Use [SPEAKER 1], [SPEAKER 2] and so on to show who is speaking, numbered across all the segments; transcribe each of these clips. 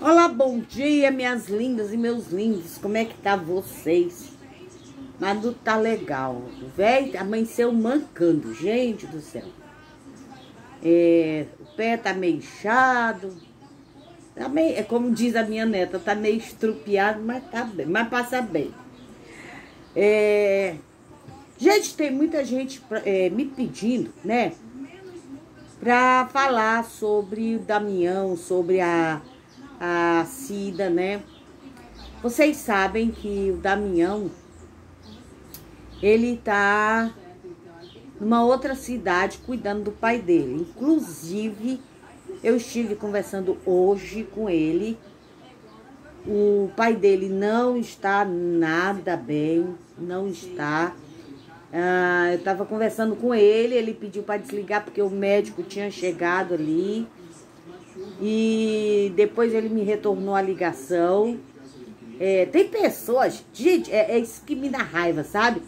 [SPEAKER 1] Olá, bom dia, minhas lindas e meus lindos. Como é que tá vocês? Mas não tá legal. Velho, amanheceu mancando. Gente do céu. É, o pé tá meio inchado. Tá meio, é como diz a minha neta, tá meio estrupiado, mas tá bem, mas passa bem. É, gente, tem muita gente é, me pedindo, né? Pra falar sobre o Damião, sobre a a Cida, né? Vocês sabem que o Damião, ele tá numa outra cidade cuidando do pai dele. Inclusive, eu estive conversando hoje com ele. O pai dele não está nada bem, não está. Ah, eu estava conversando com ele, ele pediu para desligar porque o médico tinha chegado ali. E depois ele me retornou a ligação. É, tem pessoas, gente, é, é, isso que me dá raiva, sabe?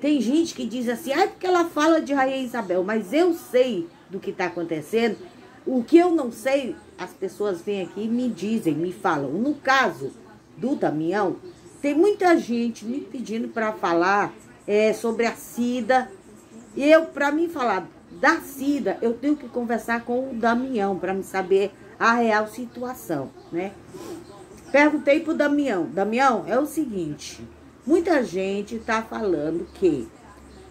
[SPEAKER 1] Tem gente que diz assim, ah, porque ela fala de Rainha Isabel, mas eu sei do que está acontecendo. O que eu não sei, as pessoas vêm aqui e me dizem, me falam. No caso do Damião, tem muita gente me pedindo para falar é, sobre a Cida. E eu, para mim falar da Cida, eu tenho que conversar com o Damião para me saber a real situação, né? Perguntei pro Damião, Damião, é o seguinte, muita gente tá falando que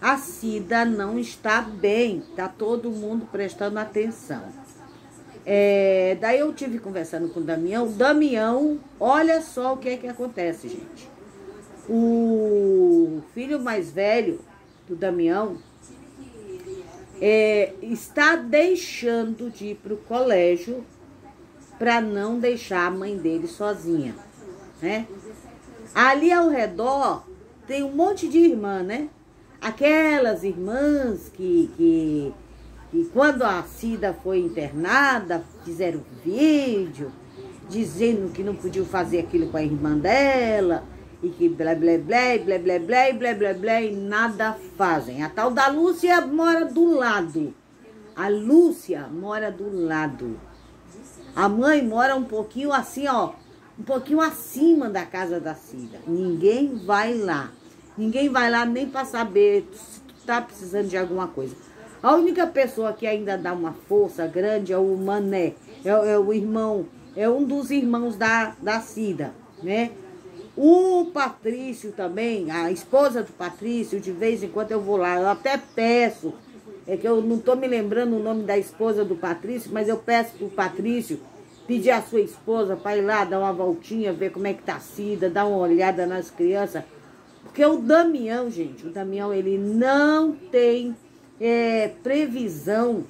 [SPEAKER 1] a Cida não está bem, tá todo mundo prestando atenção. É, daí eu tive conversando com o Damião, Damião, olha só o que é que acontece, gente. O filho mais velho do Damião é, está deixando de ir para o colégio para não deixar a mãe dele sozinha, né? Ali ao redor tem um monte de irmã, né? Aquelas irmãs que, que, que quando a Cida foi internada, fizeram vídeo dizendo que não podiam fazer aquilo com a irmã dela e que blé, blé, blé, blé, blé, blé, blé, blé, blé, e nada fazem. A tal da Lúcia mora do lado. A Lúcia mora do lado. A mãe mora um pouquinho assim, ó, um pouquinho acima da casa da Cida. Ninguém vai lá. Ninguém vai lá nem para saber se tu tá precisando de alguma coisa. A única pessoa que ainda dá uma força grande é o Mané. É, é o irmão, é um dos irmãos da, da Cida, né? O Patrício também, a esposa do Patrício, de vez em quando eu vou lá, eu até peço, é que eu não estou me lembrando o nome da esposa do Patrício, mas eu peço pro Patrício pedir a sua esposa para ir lá dar uma voltinha, ver como é que tá a Cida, dar uma olhada nas crianças. Porque o Damião, gente, o Damião, ele não tem é, previsão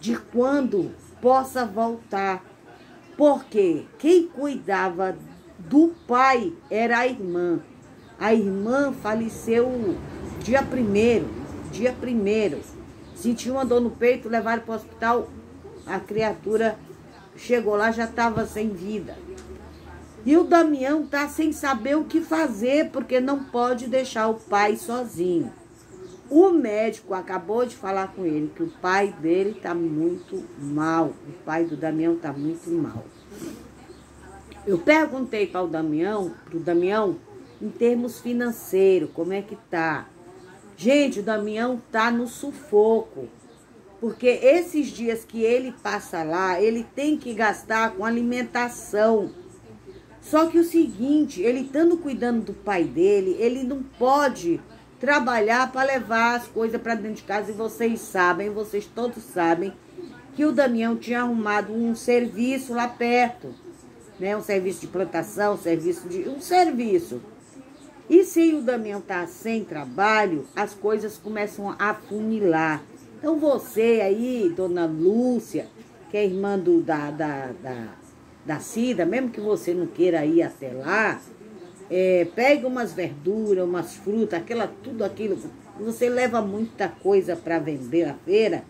[SPEAKER 1] de quando possa voltar. Porque quem cuidava do pai era a irmã. A irmã faleceu dia primeiro, dia primeiro. Sentiu uma dor no peito, levaram para o hospital, a criatura chegou lá, já estava sem vida. E o Damião tá sem saber o que fazer, porque não pode deixar o pai sozinho. O médico acabou de falar com ele que o pai dele tá muito mal. O pai do Damião tá muito mal. Eu perguntei para o Damião, para o Damião, em termos financeiros, como é que tá? Gente, o Damião tá no sufoco. Porque esses dias que ele passa lá, ele tem que gastar com alimentação. Só que o seguinte, ele estando cuidando do pai dele, ele não pode trabalhar para levar as coisas para dentro de casa. E vocês sabem, vocês todos sabem, que o Damião tinha arrumado um serviço lá perto né? Um serviço de plantação, um serviço de. um serviço. Se o Damião tá sem trabalho, as coisas começam a funilar. Então você aí, dona Lúcia, que é irmã do, da, da, da, da Cida, mesmo que você não queira ir até lá, é, pega umas verduras, umas frutas, aquela, tudo aquilo. Você leva muita coisa para vender na feira,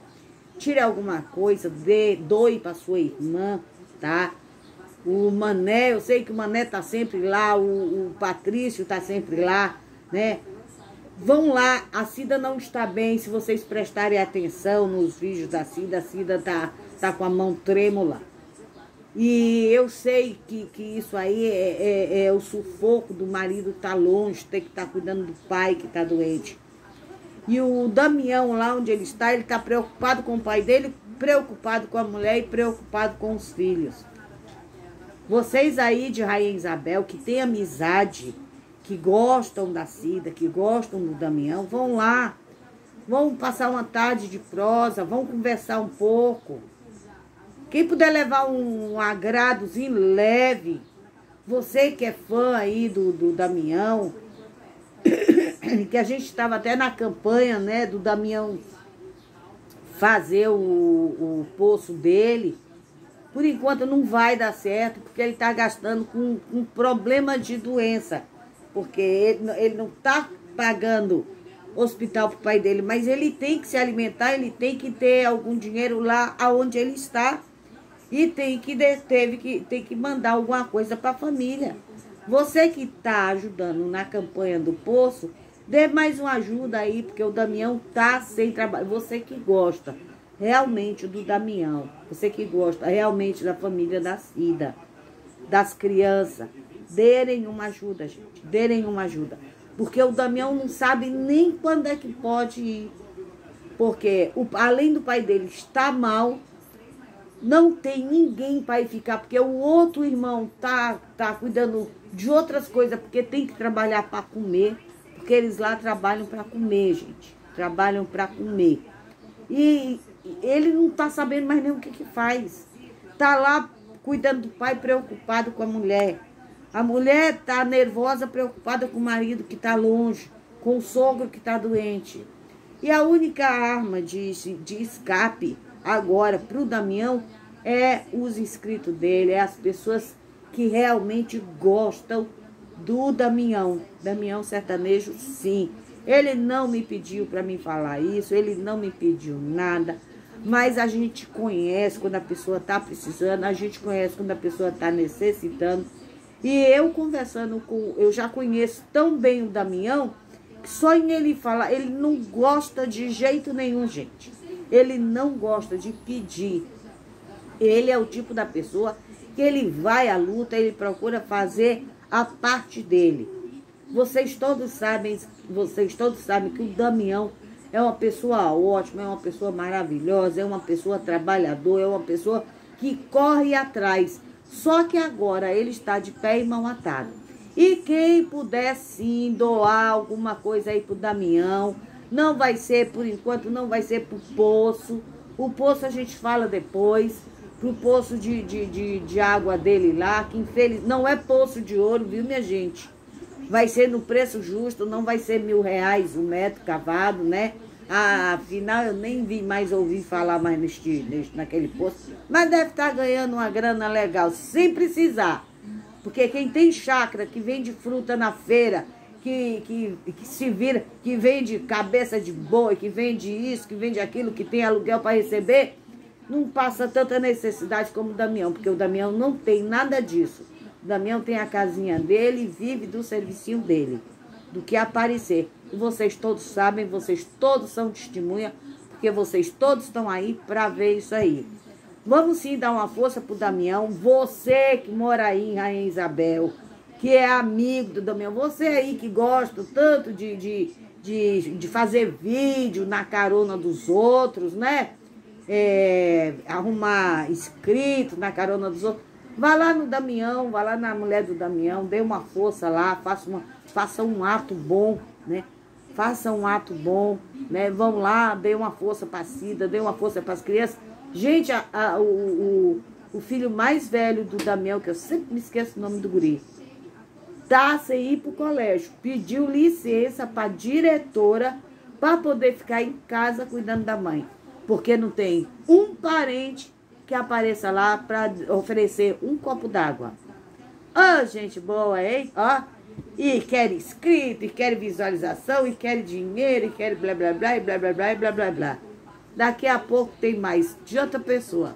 [SPEAKER 1] tire alguma coisa, dê, doe para sua irmã, tá? O Mané, eu sei que o Mané tá sempre lá, o, o Patrício tá sempre lá, né? Vão lá, a Cida não está bem, se vocês prestarem atenção nos vídeos da Cida, a Cida tá, tá com a mão trêmula. E eu sei que, que isso aí é, é, é o sufoco do marido tá longe, ter que estar tá cuidando do pai que está doente. E o Damião, lá onde ele está, ele está preocupado com o pai dele, preocupado com a mulher e preocupado com os filhos. Vocês aí de Rainha Isabel, que têm amizade, que gostam da Cida, que gostam do Damião, vão lá. Vão passar uma tarde de prosa, vão conversar um pouco. Quem puder levar um, um agradozinho leve, você que é fã aí do, do Damião, que a gente estava até na campanha, né, do Damião fazer o, o poço dele. Por enquanto não vai dar certo, porque ele está gastando com, com problema de doença. Porque ele, ele não está pagando hospital para o pai dele, mas ele tem que se alimentar, ele tem que ter algum dinheiro lá aonde ele está e tem que teve que tem que mandar alguma coisa para a família. Você que está ajudando na campanha do poço, dê mais uma ajuda aí, porque o Damião tá sem trabalho. Você que gosta realmente do Damião, você que gosta realmente da família da Cida, das crianças, derem uma ajuda, gente, derem uma ajuda. Porque o Damião não sabe nem quando é que pode ir. Porque o, além do pai dele estar mal, não tem ninguém para ir ficar, porque o outro irmão tá, tá cuidando de outras coisas, porque tem que trabalhar para comer, porque eles lá trabalham para comer, gente. Trabalham para comer. E ele não tá sabendo mais nem o que que faz. Tá lá cuidando do pai, preocupado com a mulher. A mulher tá nervosa, preocupada com o marido que tá longe, com o sogro que tá doente. E a única arma de, de escape agora para o Damião é os inscritos dele, é as pessoas que realmente gostam do Damião. Damião sertanejo, sim. Ele não me pediu para me falar isso, ele não me pediu nada, mas a gente conhece quando a pessoa está precisando, a gente conhece quando a pessoa está necessitando. E eu conversando com, eu já conheço tão bem o Damião, que só em ele falar, ele não gosta de jeito nenhum, gente. Ele não gosta de pedir. Ele é o tipo da pessoa que ele vai à luta, ele procura fazer a parte dele. Vocês todos sabem, vocês todos sabem que o Damião é uma pessoa ótima, é uma pessoa maravilhosa, é uma pessoa trabalhadora, é uma pessoa que corre atrás. Só que agora ele está de pé e mão atada. E quem puder sim doar alguma coisa aí pro Damião, não vai ser, por enquanto, não vai ser pro poço. O poço a gente fala depois. Pro poço de, de, de, de água dele lá, que infeliz não é poço de ouro, viu, minha gente? Vai ser no preço justo, não vai ser mil reais o um metro cavado, né? Ah, afinal, eu nem vi mais ouvir falar mais neste, neste, naquele poço. Mas deve estar tá ganhando uma grana legal, sem precisar. Porque quem tem chácara, que vende fruta na feira, que, que, que se vira, que vende cabeça de boi, que vende isso, que vende aquilo, que tem aluguel para receber, não passa tanta necessidade como o Damião, porque o Damião não tem nada disso. Damião tem a casinha dele e vive do servicinho dele, do que aparecer. E vocês todos sabem, vocês todos são testemunha, porque vocês todos estão aí para ver isso aí. Vamos sim dar uma força pro Damião, você que mora aí em Rainha Isabel, que é amigo do Damião, você aí que gosta tanto de, de, de, de fazer vídeo na carona dos outros, né? É, arrumar inscrito na carona dos outros. Vá lá no Damião, vá lá na mulher do Damião, dê uma força lá, faça, uma, faça um ato bom, né? Faça um ato bom, né? Vão lá, dê uma força para a Cida, dê uma força para as crianças. Gente, a, a, o, o, o filho mais velho do Damião, que eu sempre me esqueço o nome do guri, tá sem ir para o colégio. Pediu licença para diretora para poder ficar em casa cuidando da mãe. Porque não tem um parente que apareça lá para oferecer um copo d'água. Ô, oh, gente boa, hein? Ó, e quer inscrito, e quer visualização, e quer dinheiro, e quer blá blá blá, e blá blá blá, e blá blá blá. Daqui a pouco tem mais de outra pessoa.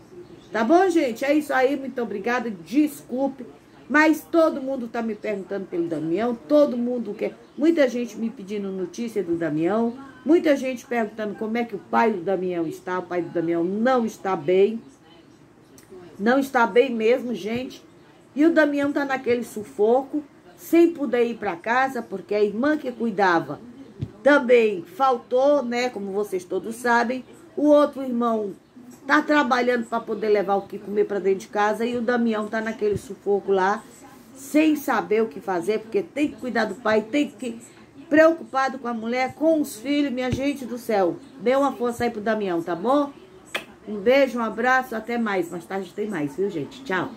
[SPEAKER 1] Tá bom, gente? É isso aí, muito obrigada. Desculpe mas todo mundo está me perguntando pelo Damião, todo mundo quer. Muita gente me pedindo notícia do Damião, muita gente perguntando como é que o pai do Damião está. O pai do Damião não está bem. Não está bem mesmo, gente. E o Damião tá naquele sufoco, sem poder ir para casa, porque a irmã que cuidava também faltou, né? Como vocês todos sabem. O outro irmão tá trabalhando para poder levar o que comer para dentro de casa e o Damião tá naquele sufoco lá, sem saber o que fazer, porque tem que cuidar do pai, tem que preocupado com a mulher, com os filhos, minha gente do céu. Dê uma força aí pro Damião, tá bom? Um beijo, um abraço, até mais. Mais tarde tem mais, viu, gente? Tchau.